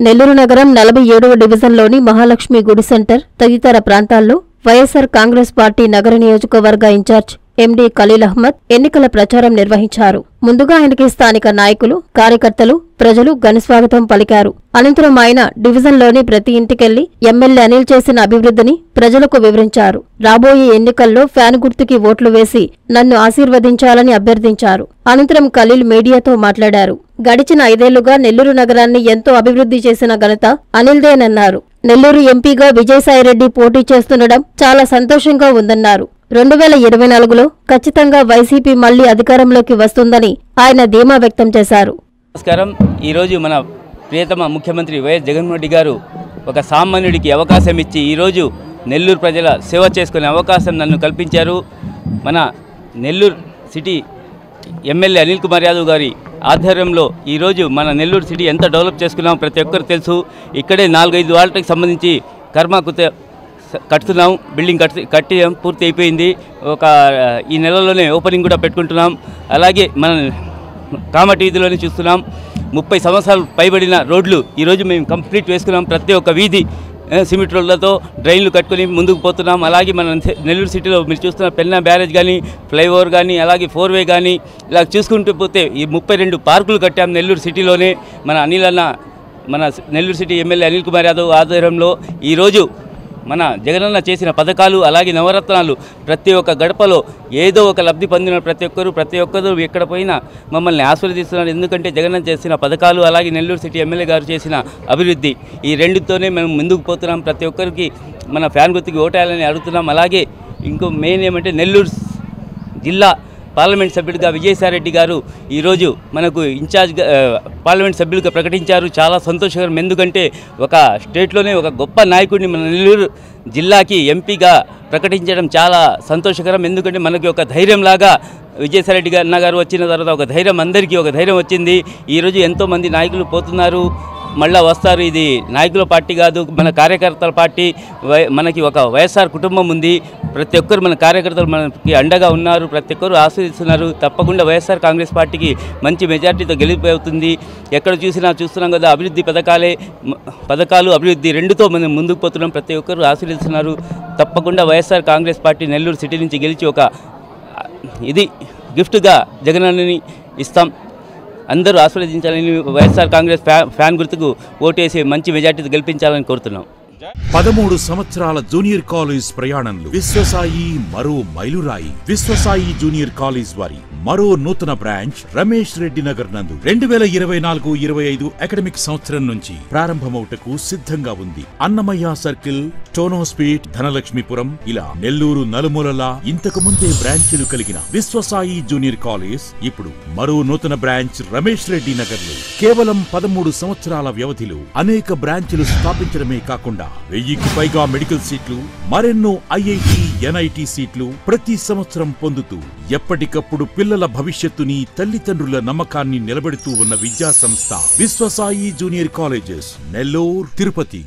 నెల్లూరు నగరం నలభై ఏడవ డివిజన్లోని మహాలక్ష్మి గుడి సెంటర్ తదితర ప్రాంతాల్లో వైఎస్సార్ కాంగ్రెస్ పార్టీ నగర నియోజకవర్గ ఇన్ఛార్జ్ ఎండీ ఖలీల్ అహ్మద్ ఎన్నికల ప్రచారం నిర్వహించారు. ముందుగా ఆయనకి స్థానిక నాయకులు కార్యకర్తలు ప్రజలు ఘనస్వాగతం పలికారు. అనంతరం ఆయన డివిజన్లోని ప్రతి ఇంటికెళ్ళి ఎమ్మెల్యే అనిల్ చేసిన అభివృద్ధిని ప్రజలకు వివరించారు. రాబోయే ఎన్నికల్లో ఫ్యాన్ గుర్తుకి ఓట్లు వేసి నన్ను ఆశీర్వదించాలని అభ్యర్థించారు. అనంతరం ఖలీల్ మీడియాతో మాట్లాడారు. గడిచిన ఐదేళ్ళుగా నెల్లూరు నగరాన్ని ఎంతో అభివృద్ధి చేసిన ఘనత అనిల్దేనన్నారు. నెల్లూరు ఎంపీగా విజయసాయిరెడ్డి పోటీ చేస్తుండడం చాలా సంతోషంగా ఉందన్నారు. రెండు వేల ఇరవై నాలుగులో ఖచ్చితంగా వైసీపీ మళ్ళీ అధికారంలోకి వస్తుందని ఆయన ధీమా వ్యక్తం చేశారు. నమస్కారం. ఈరోజు మన ప్రియతమ ముఖ్యమంత్రి వైఎస్ జగన్మోహన్ రెడ్డి గారు ఒక సామాన్యుడికి అవకాశం ఇచ్చి ఈరోజు నెల్లూరు ప్రజల సేవ చేసుకునే అవకాశం నన్ను కల్పించారు. మన నెల్లూరు సిటీ ఎమ్మెల్యే అనిల్ కుమార్ యాదవ్ గారి ఆధ్వర్యంలో ఈరోజు మన నెల్లూరు సిటీ ఎంత డెవలప్ చేసుకున్నామో ప్రతి ఒక్కరు తెలుసు. ఇక్కడే నాలుగైదు వాళ్ళకి సంబంధించి కర్మ కడుతున్నాం బిల్డింగ్ కట్టి కట్టి పూర్తి అయిపోయింది. ఒక ఈ నెలలోనే ఓపెనింగ్ కూడా పెట్టుకుంటున్నాం. అలాగే మన కామటి వీధిలోనే చూస్తున్నాం. ముప్పై సంవత్సరాలు పైబడిన రోడ్లు ఈరోజు మేము కంప్లీట్ వేసుకున్నాం. ప్రతి ఒక్క వీధి సిమెంట్ రోడ్లతో డ్రైన్లు కట్టుకొని ముందుకు పోతున్నాం. అలాగే మన నెల్లూరు సిటీలో మీరు చూస్తున్న పెన్నా బ్యారేజ్ కానీ ఫ్లైఓవర్ కానీ అలాగే ఫోర్ వే కానీ ఇలా చూసుకుంటూ పోతే ఈ ముప్పై రెండు పార్కులు కట్టాం నెల్లూరు సిటీలోనే. మన అనిల్ అన్న మన నెల్లూరు సిటీ ఎమ్మెల్యే అనిల్ కుమార్ యాదవ్ ఆధ్వర్యంలో ఈరోజు మన జగనన్న చేసిన పథకాలు అలాగే నవరత్నాలు ప్రతి ఒక్క గడపలో ఏదో ఒక లబ్ధి పొందిన ప్రతి ఒక్కరు ప్రతి ఒక్కరు ఎక్కడ పోయినా మమ్మల్ని ఆస్వాదిస్తున్నారు ఎందుకంటే జగనన్న చేసిన పథకాలు అలాగే నెల్లూరు సిటీ ఎమ్మెల్యే గారు చేసిన అభివృద్ధి ఈ రెండుతోనే మేము ముందుకు పోతున్నాం. ప్రతి ఒక్కరికి మన ఫ్యాన్ గుర్తుకి ఓటేయాలని అడుగుతున్నాం. అలాగే ఇంకో మెయిన్ ఏమంటే నెల్లూరు జిల్లా పార్లమెంట్ సభ్యుడిగా విజయసాయిరెడ్డి గారు ఈరోజు మనకు ఇన్ఛార్జ్ పార్లమెంట్ సభ్యులుగా ప్రకటించారు. చాలా సంతోషకరం. ఎందుకంటే ఒక స్టేట్లోనే ఒక గొప్ప నాయకుడిని మన నెల్లూరు జిల్లాకి ఎంపీగా ప్రకటించడం చాలా సంతోషకరం. ఎందుకంటే మనకి ఒక ధైర్యంలాగా విజయసాయిరెడ్డి గారు అన్నగారు వచ్చిన తర్వాత ఒక ధైర్యం అందరికీ ఒక ధైర్యం వచ్చింది. ఈరోజు ఎంతోమంది నాయకులు పోతున్నారు. మళ్ళా వస్తారు. ఇది నాయకుల పార్టీ కాదు మన కార్యకర్తల పార్టీ. వై మనకి ఒక వైఎస్ఆర్ కుటుంబం ఉంది. ప్రతి ఒక్కరు మన కార్యకర్తలు మనకి అండగా ఉన్నారు ప్రతి ఒక్కరు ఆశ్రయిస్తున్నారు తప్పకుండా వైఎస్ఆర్ కాంగ్రెస్ పార్టీకి మంచి మెజార్టీతో గెలిపోతుంది ఎక్కడ చూసినా చూస్తున్నాం కదా అభివృద్ధి పథకాలే పథకాలు అభివృద్ధి రెండుతో మనం ముందుకు పోతున్నాం. ప్రతి ఒక్కరు ఆశ్రయిస్తున్నారు తప్పకుండా YSR Congress party Nellore city నుంచి గెలిచి ఒక ఇది గిఫ్ట్గా జగనన్నని ఇస్తాం. అందరూ ఆస్వాదించాలని వైఎస్ఆర్ కాంగ్రెస్ ఫ్యాన్ గుర్తుకు ఓటేసి మంచి మెజార్టీతో గెలిపించాలని కోరుతున్నాం. పదమూడు సంవత్సరాల జూనియర్ కాలేజ్ ప్రయాణంలో విశ్వసాయి మరో మైలురాయి. విశ్వసాయి జూనియర్ కాలేజ్ వారి మరో నూతన బ్రాంచ్ రమేష్ రెడ్డి నగర్ నందు రెండు వేల ఇరవై నాలుగు ఇరవై ఐదు అకాడమిక్ సంవత్సరం నుంచి ప్రారంభమవుటకు సిద్ధంగా ఉంది. అన్నమయ్య సర్కిల్ టోనోస్పీట్ ధనలక్ష్మీపురం ఇలా నెల్లూరు నలుమూలలా ఇంతకు ముందే బ్రాంచీలు కలిగిన విశ్వసాయి జూనియర్ కాలేజ్ ఇప్పుడు మరో నూతన బ్రాంచ్ రమేష్ రెడ్డి నగర్లో కేవలం పదమూడు సంవత్సరాల వ్యవధిలో అనేక బ్రాంచ్లు స్థాపించడమే కాకుండా వెయ్యికి పైగా మెడికల్ సీట్లు మరెన్నో ఐఐటి ఎన్ఐటి సీట్లు ప్రతి సంవత్సరం పొందుతూ ఎప్పటికప్పుడు పిల్లల భవిష్యత్తుని తల్లిదండ్రుల నమ్మకాన్ని నిలబెడుతూ ఉన్న విద్యా సంస్థ విశ్వసాయి జూనియర్ కాలేజెస్ నెల్లూరు తిరుపతి.